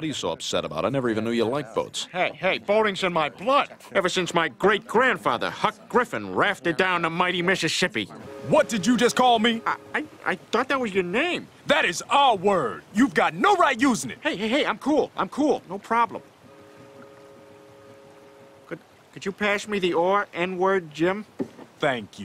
What are you so upset about? I never even knew you liked boats. Hey, hey, boating's in my blood. Ever since my great grandfather, Huck Griffin, rafted down the mighty Mississippi. What did you just call me? I, I, I thought that was your name. That is our word. You've got no right using it. Hey, hey, hey, I'm cool. I'm cool. No problem. Could, could you pass me the oar, N-word, Jim? Thank you.